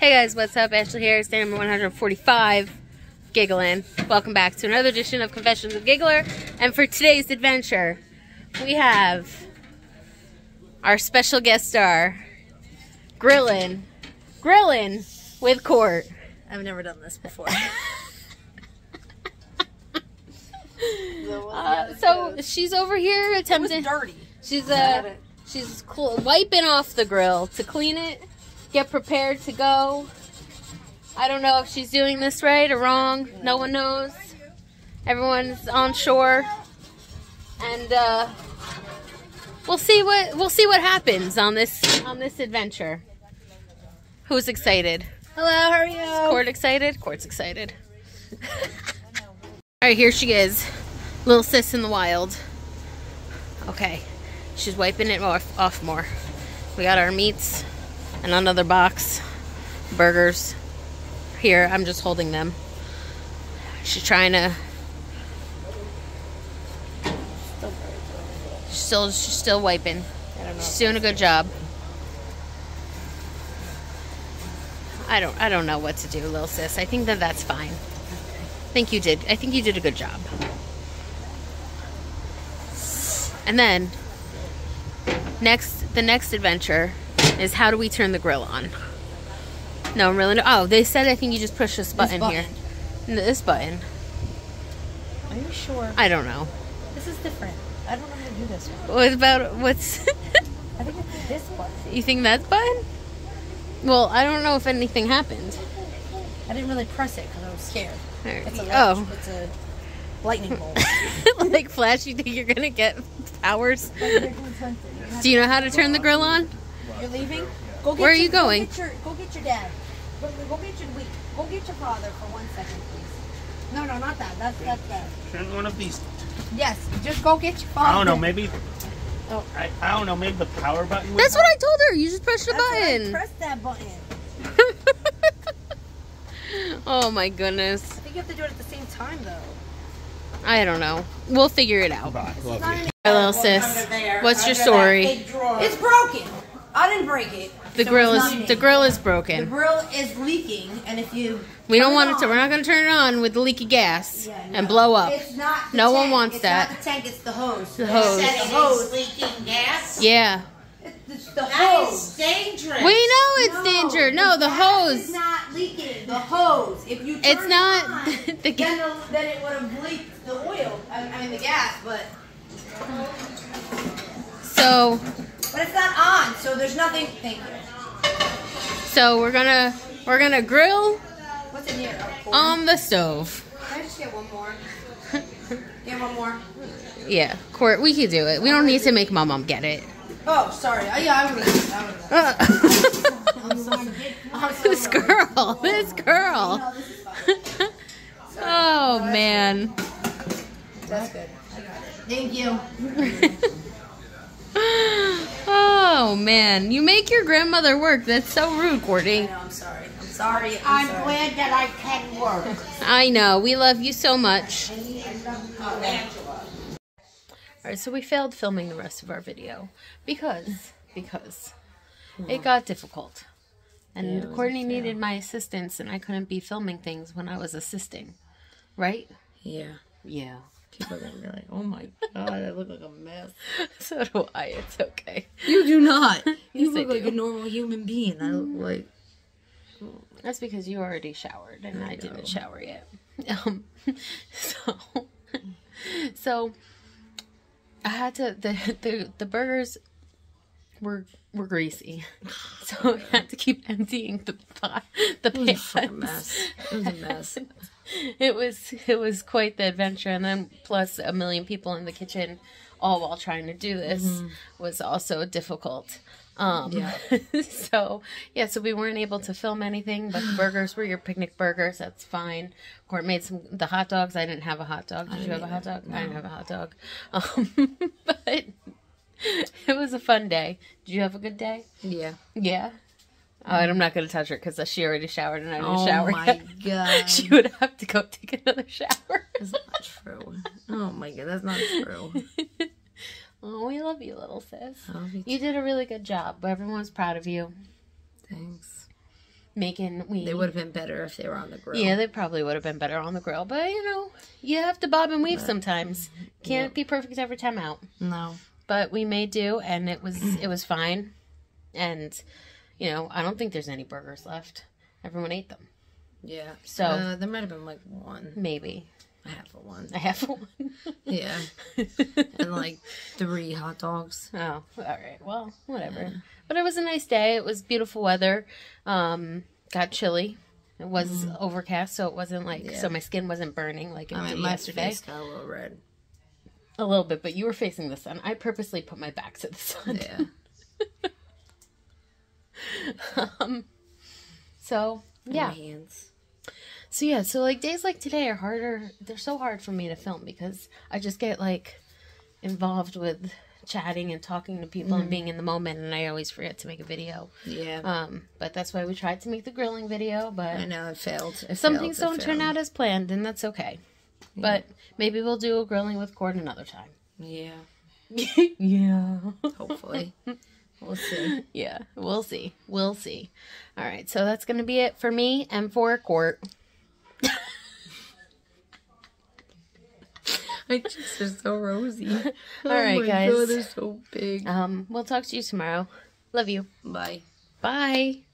Hey guys, what's up? Ashley here, stand number 145, Giggling. Welcome back to another edition of Confessions of Giggler. And for today's adventure, we have our special guest star, Grillin. Grillin with Cort. I've never done this before. Uh, so she's over here attempting. dirty. She's uh, she's wiping off the grill to clean it, get prepared to go. I don't know if she's doing this right or wrong. No one knows. Everyone's on shore, and uh, we'll see what we'll see what happens on this on this adventure. Who's excited? Hello, how are you? Cort excited? Cort's excited. All right, here she is, little sis in the wild. Okay, she's wiping it off, off more. We got our meats and another box, burgers. Here, I'm just holding them. She's trying to. She's still, she's still wiping. She's doing a good job. I don't, I don't know what to do, little sis. I think that that's fine. I think you did. I think you did a good job. And then next the next adventure is how do we turn the grill on? No, really no. Oh, they said I think you just push this button, here. button. No, This button. Are you sure? I don't know. This is different. I don't know how to do this one. What about what's I think it's this one. you think that button? Well, I don't know if anything happened. I didn't really press it because I was scared. It's a Oh. It's a lightning bolt. like Flash, you think you're gonna get powers? Do you know how to turn the grill on? You're leaving? Go get Where are your, you going? Go get your, go get your dad. Go, go get your wait, Go get your father for one second, please. No, no, not that. That's that's that. Turn one of these. Yes, just go get your father. I don't know. Maybe. Oh. I, I don't know. Maybe the power button. That's what I told her. You just push the That's what I button. Press that button. oh my goodness. I think you have to do it at the same time, though. I don't know. We'll figure it out. Bye. Love you. an- Hi, little sis. What's your story? It's broken. I didn't break it. The So grill is the grill is broken. The grill is leaking, and if you We don't want it to. We're not going to turn it on with the leaky gas Yeah, and blow up. It's not. The No one tank. wants it's that. Not the tank. It's the hose. The hose. It's the hose. leaking gas. Yeah. It's the That hose. is dangerous. We know it's danger. No, the gas hose. is not leaking. The hose. If you turn It's it not on, the then, the, then it would have leaked the oil. I, I mean the gas, but So but it's not on, so there's nothing. Thank you. so we're gonna we're gonna grill What's in here? Oh, on the stove. Can I just get one more? Get one more. Yeah, Cort, we can do it. We don't need to make my mom get it. Oh, sorry. Oh, yeah, I would have. I would have. I'm this girl, this girl. No, this is fine. Oh man. That's good. I got it. Thank you. Oh man, you make your grandmother work. That's so rude, I Courtney. know, I'm sorry. I'm sorry. I'm, I'm sorry. glad that I can work. I know. We love you so much. All right, so we failed filming the rest of our video because because it got difficult. And Courtney needed my assistance and I couldn't be filming things when I was assisting. Right? Yeah. Yeah. People are gonna be like, "Oh my god, I look like a mess." So do I. It's okay. You do not. Yes, You I look like do. a normal human being. I look like. That's because you already showered and I, didn't shower yet. Um, so, so I had to the the the burgers were were greasy, so I had to keep emptying the pot the It was a mess. It was a mess. It was it was quite the adventure, and then plus a million people in the kitchen, all while trying to do this, was also difficult. Um, Yeah. so yeah, so we weren't able to film anything, but the burgers were your picnic burgers. That's fine. Cort made some the hot dogs. I didn't have a hot dog. Did you have a hot dog? I didn't have a hot dog. Um, but it was a fun day. Did you have a good day? Yeah. Yeah. Oh, and I'm not going to touch her because she already showered and I didn't Oh shower my yet. god. She would have to go take another shower. That's not true. Oh my god, that's not true. oh, we love you, little sis. Oh, me You did a really good job. Everyone's proud of you. Thanks. making we They would have been better if they were on the grill. Yeah, they probably would have been better on the grill, but you know, you have to bob and weave sometimes. Can't be perfect every time out. No. But we made do and it was it was fine. And you know, I don't think there's any burgers left. Everyone ate them. Yeah. So- uh, there might have been like one, Maybe. A half of one. I have one. Yeah. and like three hot dogs. Oh, all right. Well, whatever. But it was a nice day. It was beautiful weather. Um, got chilly. It was overcast, so it wasn't like Yeah. so my skin wasn't burning like it I did mean, my yesterday. face got a little red. A little bit, but you were facing the sun. I purposely put my back to the sun. Yeah. Um, so yeah. My hands. So yeah, so like days like today are harder. They're so hard for me to film because I just get like involved with chatting and talking to people and being in the moment, and I always forget to make a video. Yeah. Um, but that's why we tried to make the grilling video, but I know it failed. It some failed things don't turn out as planned, and that's okay. But maybe we'll do a grilling with Cort another time. Yeah. yeah. Hopefully. we'll see. Yeah, we'll see. We'll see. All right, so that's going to be it for me and for Cort. My cheeks are so rosy. All right, guys. they're so big. Um, we'll talk to you tomorrow. Love you. Bye. Bye.